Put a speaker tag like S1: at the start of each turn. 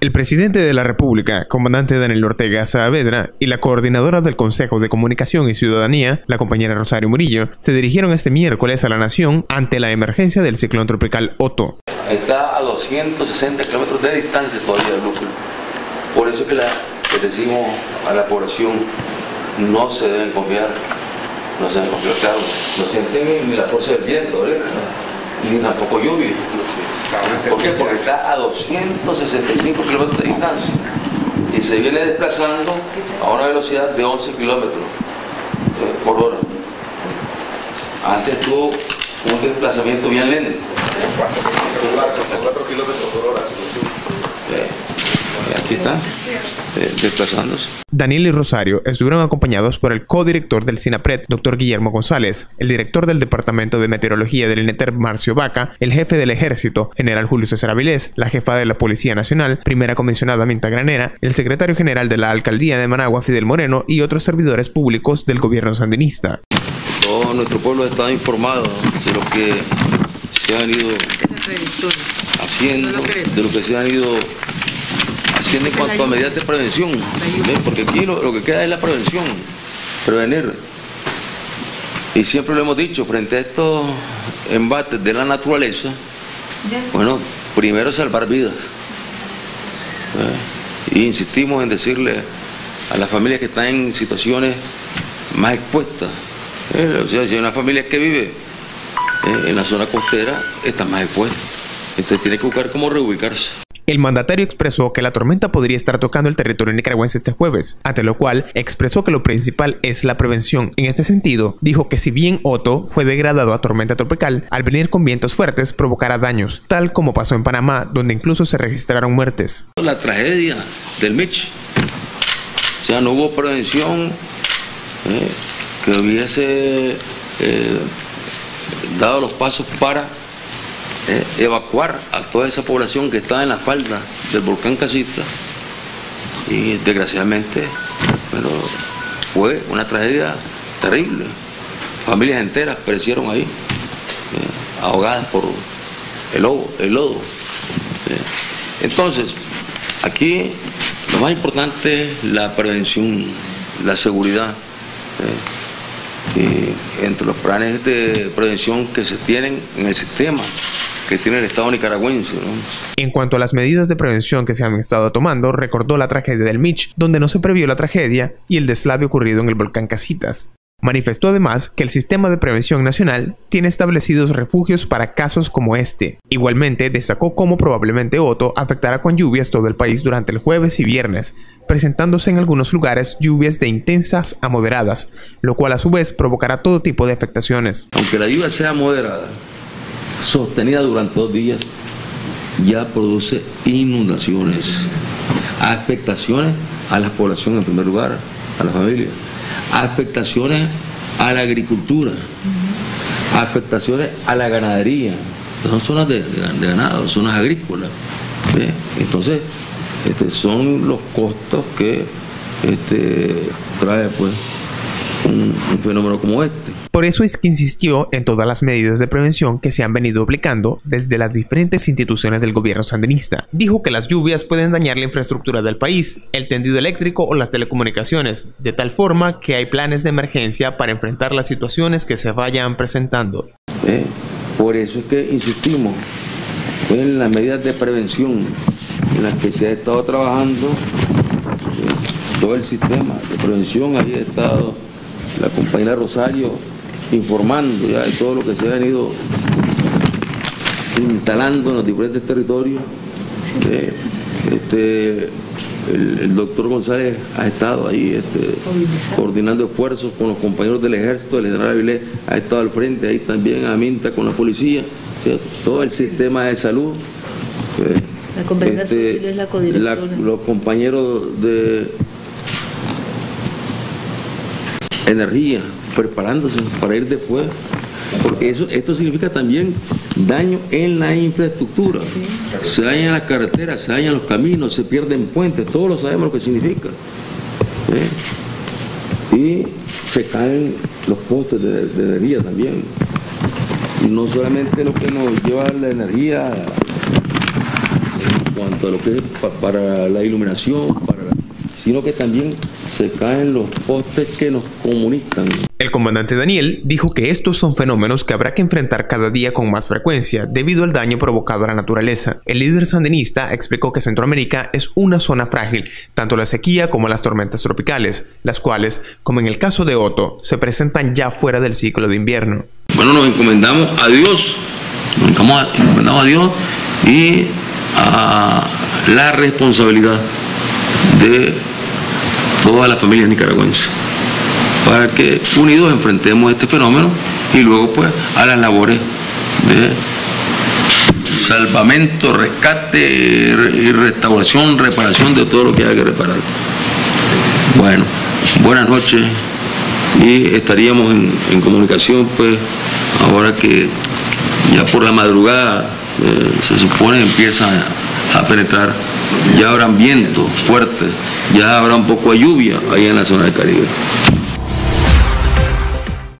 S1: El presidente de la República, comandante Daniel Ortega Saavedra, y la coordinadora del Consejo de Comunicación y Ciudadanía, la compañera Rosario Murillo, se dirigieron este miércoles a la nación ante la emergencia del ciclón tropical Otto.
S2: Está a 260 kilómetros de distancia todavía del núcleo. Por eso es que le decimos a la población, no se deben confiar, no se deben confiar, claro, no sienten ni la fuerza del viento, ¿verdad? Ni tampoco lluvia. ¿Por qué? Porque está a 265 kilómetros de distancia y se viene desplazando a una velocidad de 11 kilómetros eh, por hora. Antes tuvo un desplazamiento bien lento. 4 kilómetros por hora. Aquí está, eh, desplazándose.
S1: Daniel y Rosario estuvieron acompañados por el codirector del SINAPRED, doctor Guillermo González, el director del Departamento de Meteorología del INETER, Marcio Vaca, el jefe del Ejército, general Julio César Avilés, la jefa de la Policía Nacional, primera comisionada Minta Granera, el secretario general de la Alcaldía de Managua, Fidel Moreno, y otros servidores públicos del gobierno sandinista.
S2: Todo nuestro pueblo estado informado de lo que se han ido haciendo, de lo que se han ido en cuanto a medidas de prevención, porque aquí lo, que queda es la prevención, prevenir. Y siempre lo hemos dicho, frente a estos embates de la naturaleza, bueno, primero salvar vidas. Y insistimos en decirle a las familias que están en situaciones más expuestas, ¿eh? o sea, si hay una familia que vive ¿eh? en la zona costera, está más expuesta. Entonces tiene que buscar cómo reubicarse.
S1: El mandatario expresó que la tormenta podría estar tocando el territorio nicaragüense este jueves, ante lo cual expresó que lo principal es la prevención. En este sentido, dijo que si bien Otto fue degradado a tormenta tropical, al venir con vientos fuertes provocará daños, tal como pasó en Panamá, donde incluso se registraron muertes.
S2: La tragedia del Mitch, o sea, no hubo prevención eh, que hubiese eh, dado los pasos para eh, evacuar a toda esa población que está en la falda del volcán Casita y desgraciadamente pero fue una tragedia terrible. Familias enteras perecieron ahí, eh, ahogadas por el, el lodo. Eh, entonces, aquí lo más importante es la prevención, la seguridad. y entre los planes de prevención que se tienen en el sistema que tiene el Estado nicaragüense.
S1: En cuanto a las medidas de prevención que se han estado tomando, recordó la tragedia del Mitch, donde no se previó la tragedia y el deslave ocurrido en el volcán Casitas. Manifestó además que el Sistema de Prevención Nacional tiene establecidos refugios para casos como este. Igualmente destacó cómo probablemente Otto afectará con lluvias todo el país durante el jueves y viernes, presentándose en algunos lugares lluvias de intensas a moderadas, lo cual a su vez provocará todo tipo de afectaciones.
S2: Aunque la lluvia sea moderada, sostenida durante dos días ya produce inundaciones, afectaciones a la población en primer lugar, a la familia, afectaciones a la agricultura, afectaciones a la ganadería, son zonas de, ganado, zonas agrícolas. Entonces, este, son los costos que este, trae pues un fenómeno como este.
S1: Por eso es que insistió en todas las medidas de prevención que se han venido aplicando desde las diferentes instituciones del gobierno sandinista. Dijo que las lluvias pueden dañar la infraestructura del país, el tendido eléctrico o las telecomunicaciones, de tal forma que hay planes de emergencia para enfrentar las situaciones que se vayan presentando.
S2: Eh, por eso es que insistimos en las medidas de prevención en las que se ha estado trabajando eh, todo el sistema de prevención, ahí ha estado la compañera Rosario informando ya de todo lo que se ha venido instalando en los diferentes territorios. Eh, este, el, doctor González ha estado ahí este, coordinando esfuerzos con los compañeros del ejército, el general Avilés ha estado al frente, ahí también Aminta con la policía, todo el sistema de salud.
S3: la compañera este, es la codirectora.
S2: los compañeros de energía, preparándose para ir después, porque eso, esto significa también daño en la infraestructura. Se dañan las carreteras, se dañan los caminos, se pierden puentes, todos lo sabemos lo que significa. ¿eh? Y se caen los postes de, energía también. Y no solamente lo que nos lleva la energía en cuanto a lo que es para la iluminación, para sino que también se caen los postes que nos comunican.
S1: El comandante Daniel dijo que estos son fenómenos que habrá que enfrentar cada día con más frecuencia debido al daño provocado a la naturaleza. El líder sandinista explicó que Centroamérica es una zona frágil, tanto la sequía como las tormentas tropicales, las cuales, como en el caso de Otto, se presentan ya fuera del ciclo de invierno.
S2: Bueno, nos encomendamos a Dios, nos encomendamos a Dios y a la responsabilidad de toda la familia nicaragüense, para que unidos enfrentemos este fenómeno y luego pues a las labores de salvamento, rescate y restauración, reparación de todo lo que haya que reparar. Bueno, buenas noches y estaríamos en, comunicación pues ahora que ya por la madrugada eh, se supone empieza a penetrar ya habrán viento fuerte, ya habrá un poco de lluvia ahí en la zona del Caribe.